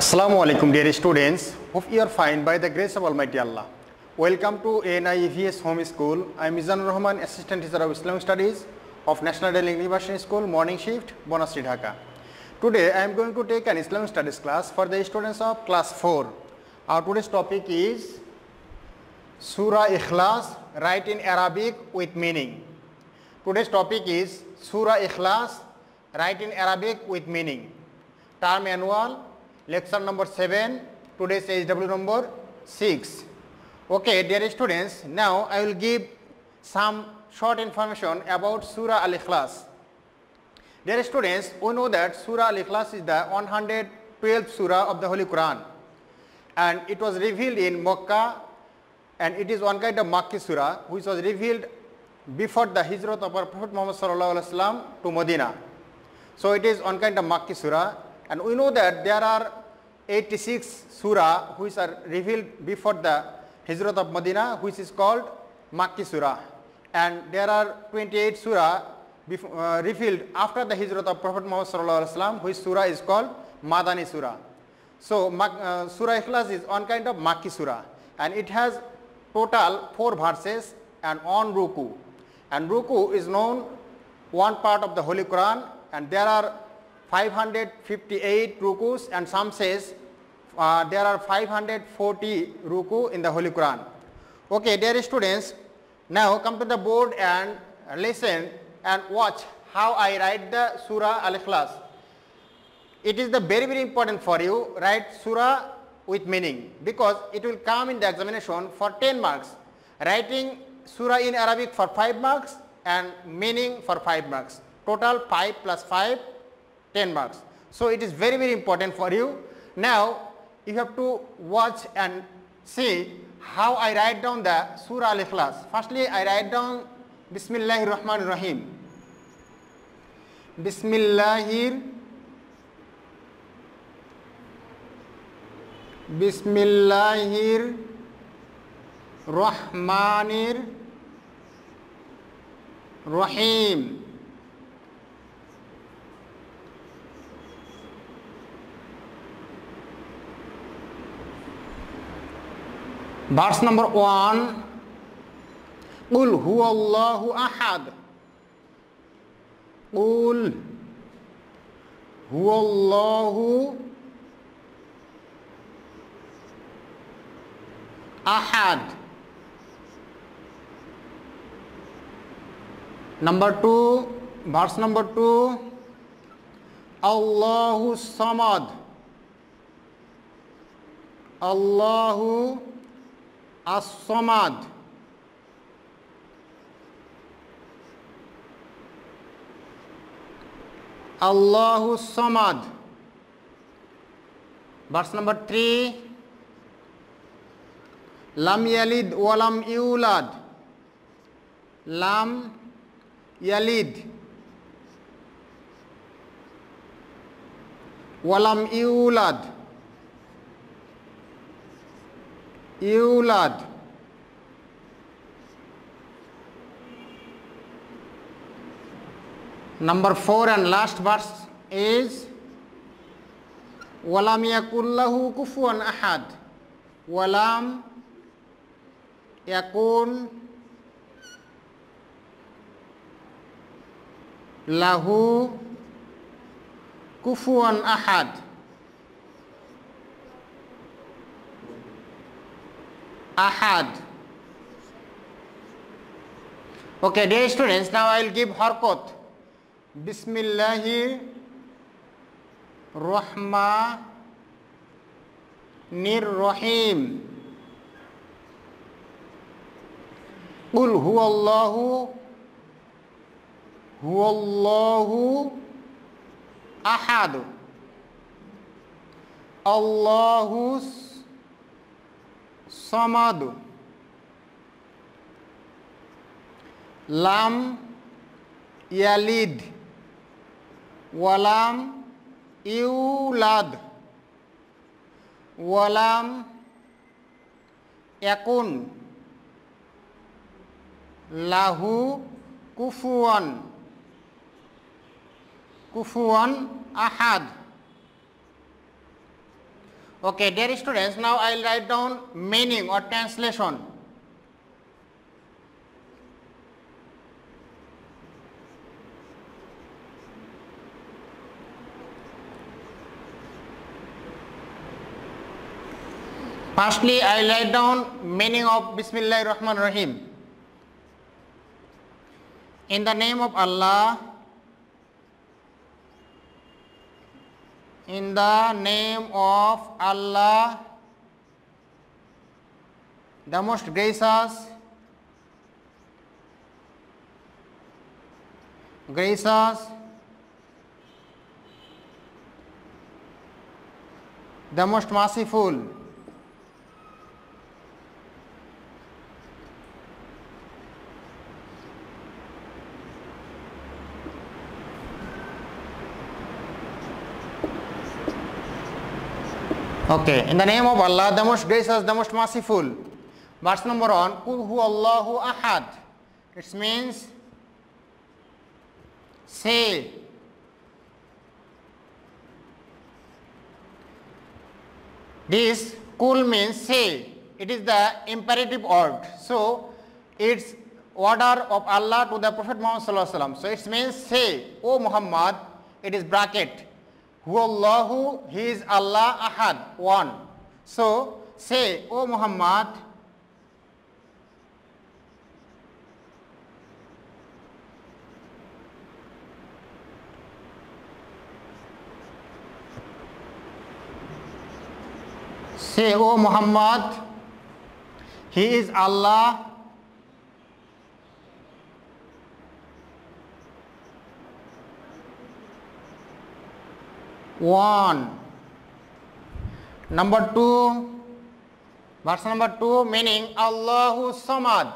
Assalamu alaikum dear students. Hope you are fine by the grace of Almighty Allah. Welcome to NIEVS Home School. I am Mizanur Rahman, Assistant Teacher of Islamic Studies of National Daily University School, Morning Shift, Bonasri, Dhaka. Today I am going to take an Islamic Studies class for the students of class 4. Our today's topic is Surah Ikhlas, write in Arabic with meaning. Today's topic is Surah Ikhlas, write in Arabic with meaning. Term annual, lecture number 7, today's HW number 6. Okay, dear students, now I will give some short information about Surah Al-Ikhlas. Dear students, we know that Surah Al-Ikhlas is the 112th Surah of the Holy Quran and it was revealed in Makkah and it is one kind of Makki Surah which was revealed before the Hijrat of our Prophet Muhammad Sallallahu Alaihi Wasallam to Medina. So it is one kind of Makki Surah and we know that there are 86 Surah which are revealed before the Hijrat of Medina which is called Makki Surah. And there are 28 Surah uh, revealed after the Hijrat of Prophet Muhammad which Surah is called Madani Surah. So uh, Surah Ikhlas is one kind of Makki Surah. And it has total 4 verses and on Ruku. And Ruku is known one part of the Holy Quran and there are 558 rukus and some says uh, there are 540 ruku in the Holy Quran. Okay, dear students, now come to the board and listen and watch how I write the Surah Al-Ikhlas. It is the very very important for you write Surah with meaning because it will come in the examination for 10 marks. Writing Surah in Arabic for 5 marks and meaning for 5 marks. Total 5 plus 5 10 marks. So it is very very important for you. Now you have to watch and see how I write down the Surah Al-Ikhlas. Firstly I write down Bismillahir Rahmanir Rahim. Bismillahir Bismillahir Rahmanir Rahim. Verse number 1 Qul huwallahu ahad. Qul huwallahu ahad. Number 2 verse number 2 Allahu samad. Allahu as-samad Allahu samad verse number 3 lam yalid wa lam yulad lam yalid yulad number 4 and last verse is walam yakullahu kufuwan ahad walam yakun lahu kufuwan ahad ahad. Okay dear students now i will give harkat bismillahi rahmanir rahim. Qul huwallahu huwallahu ahad. Allahu samad lam yalid. Walam yulad. Walam yakun. Lahu kufuwan kufuwan ahad Okay, dear students, now I will write down meaning or translation. Firstly, I will write down meaning of Bismillah Rahman Rahim. In the name of Allah, in the name of Allah, the most gracious, gracious, the most merciful. Okay, in the name of Allah, the most gracious, the most merciful. Verse number one, Kul hu Allahu ahad. It means say. This kul means say. It is the imperative word. So it's order of Allah to the Prophet Muhammad. So it means say, O Muhammad, it is bracket. Huwallahu, He is Allah Ahad, one. So say, O Muhammad, say, O Muhammad, He is Allah one. Number two, verse number two meaning Allahu Samad.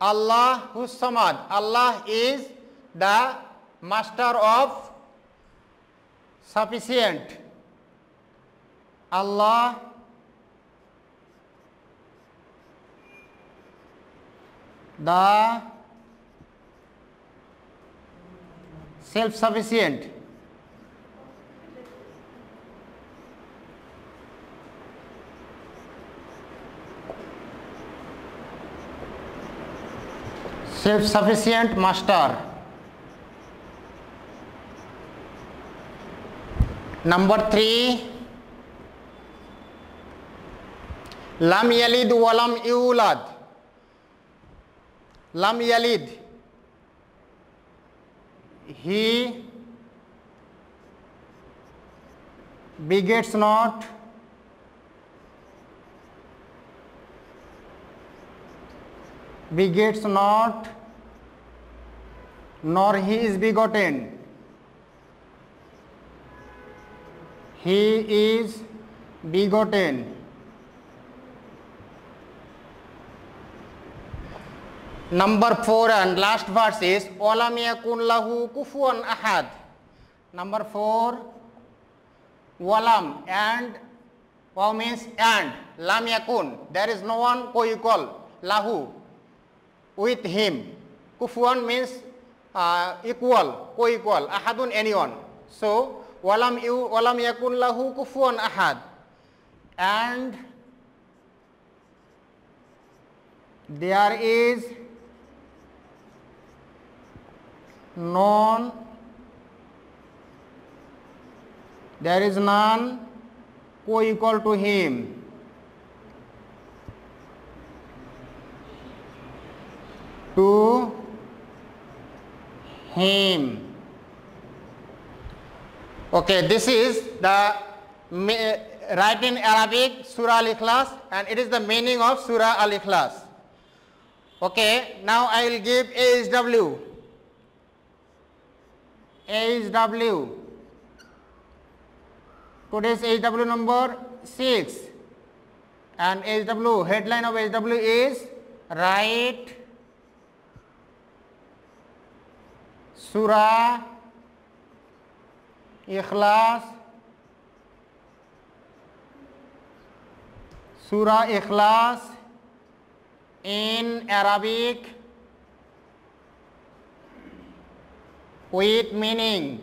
Allahu Samad. Allah is the master of sufficient. Allah the self-sufficient. self-sufficient master. Number three, lam yalid walam yulad. Lam yalid. He begets not begets not nor he is begotten. He is begotten. Number 4 and last verse is walam yakun lahu kufuwan ahad. Number 4 walam and wow means and lam yakun. There is no one co-equal lahu with him. Kufuwan means uh, equal co-equal ahadun anyone. So walam yu walam yakun lahu kufuwan ahad. And there is none there is none co-equal to him to him. Okay this is the right in arabic surah al-ikhlas and it is the meaning of surah al-ikhlas. Okay now i will give asw asw today's asw number 6 and asw headline of asw is write Surah Ikhlas Surah Ikhlas in Arabic with meaning.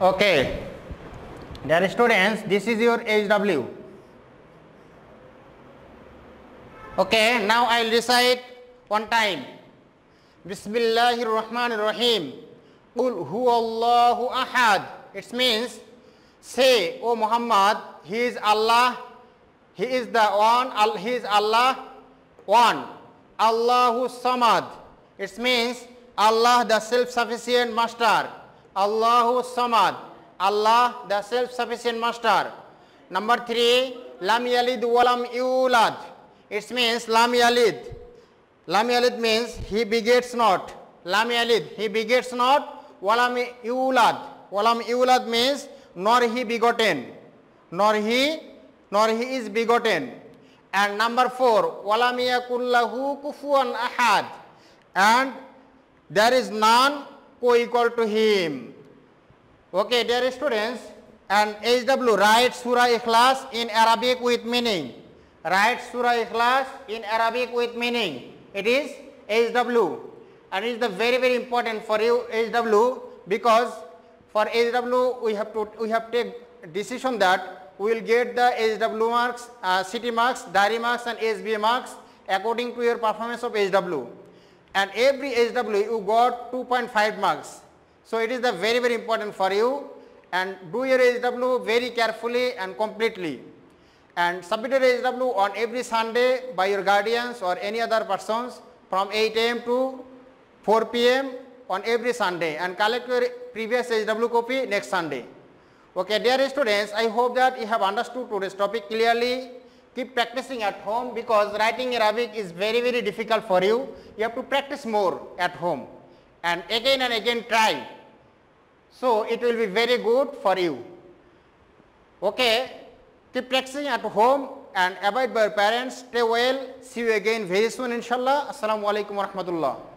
Okay. Dear students this is your hw Okay, now I'll recite one time. Bismillahir Rahmanir Rahim. Qul huwallahu ahad. It means say, O Muhammad, he is Allah, he is the one, he is Allah, one. Allahu Samad. It means Allah the self-sufficient master. Allahu Samad. Allah the self-sufficient master. Number three, Lam Yalid Walam Yulad. It means Lam Yalid. Lam Yalid means he begets not. Lam Yalid, he begets not. Walam Yulad. Walam Yulad means nor he begotten. Nor he, nor he is begotten. And number four, Walam Yakullahu Kufuan Ahad. And there is none co-equal to him. Okay, dear students, and HW writes Surah Ikhlas in Arabic with meaning. Write Surah Ikhlas in Arabic with meaning. It is HW. And it is the very very important for you HW because for HW we have to we have take decision that we will get the HW marks, uh, city marks, diary marks and SBA marks according to your performance of HW. And every HW you got 2.5 marks. So it is the very very important for you and do your HW very carefully and completely and submit your HW on every Sunday by your guardians or any other persons from 8 am to 4 pm on every Sunday and collect your previous HW copy next Sunday. Okay, dear students, I hope that you have understood today's topic clearly. Keep practicing at home because writing Arabic is very very difficult for you. You have to practice more at home and again and again try. So it will be very good for you. Okay, keep practicing at home and abide by your parents. Stay well. See you again very soon inshallah. Assalamu alaikum wa rahmatullah.